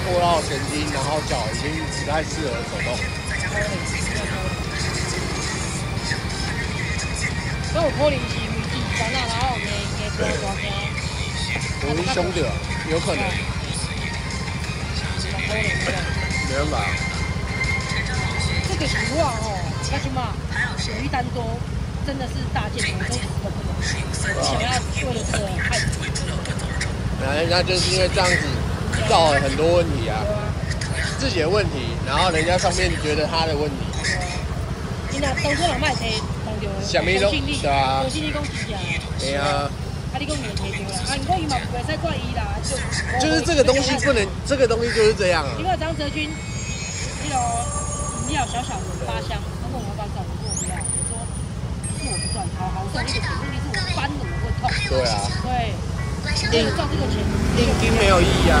拖到神经，然后脚已经不太适合走动。所以有可能是因为自身啊，然后有可能。没办法。这个情况哦，那起码有一单多，真的是大件的，都不能，想要为了这个就是因为这样子造了很多问题啊，自己的问题，然后人家上面觉得他的问题，你若当初人卖提碰到，什么都相信你，对啊相信你讲是啊，对啊，啊你讲啊不过伊嘛袂使怪伊啦，就就是这个东西不能，这个东西就是这样啊。因。为张泽军，那个饮料小小的八箱，他问我要不要赚，我说我不要，我说是我不赚，好好赚问题是我搬怎么会痛？对啊，对，定，定金没有意义啊。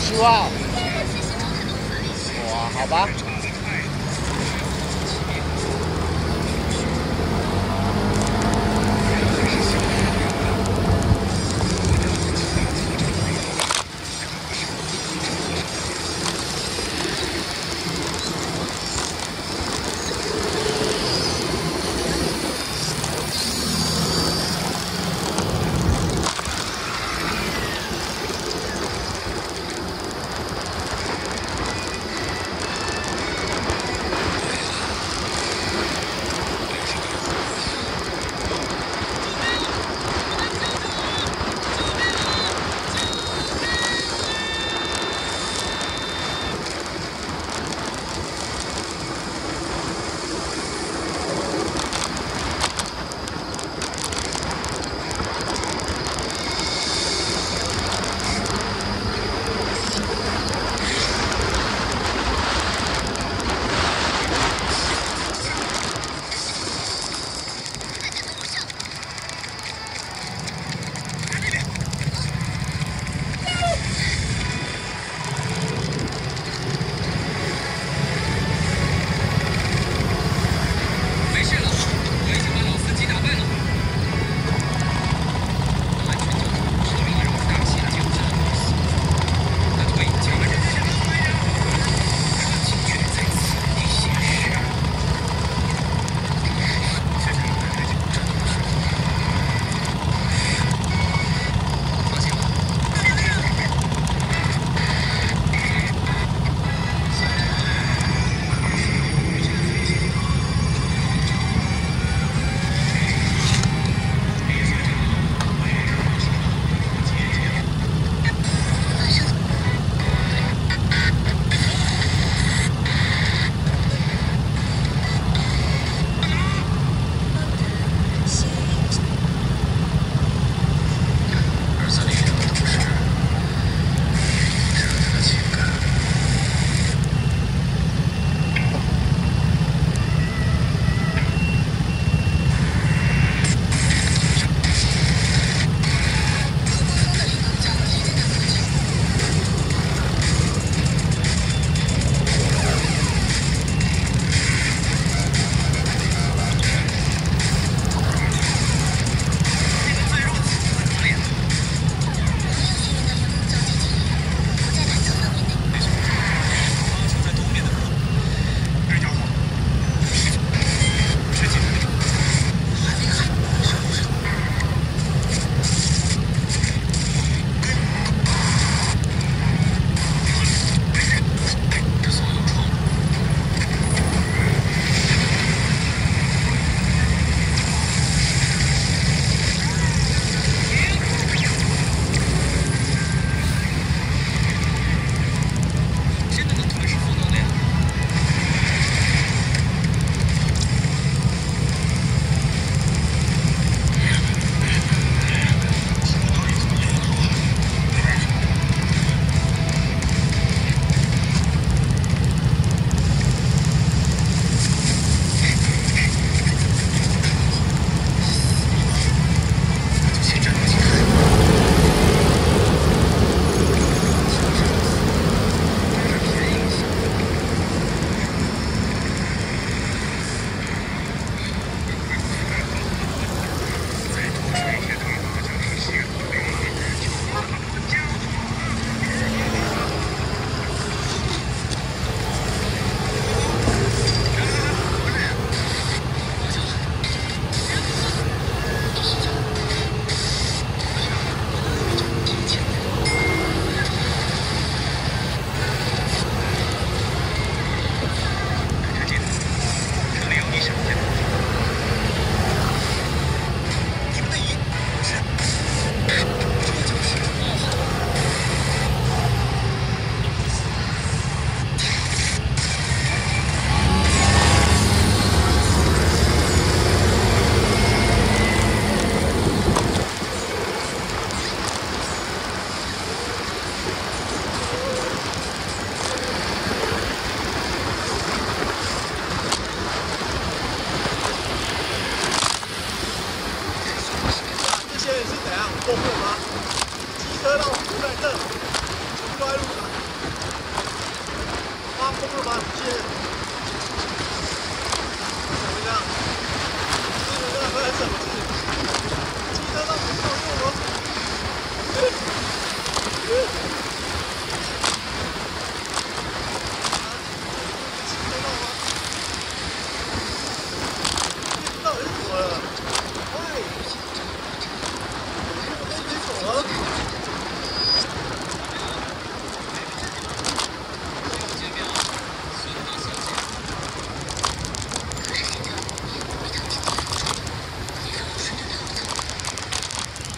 这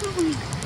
Absolutely.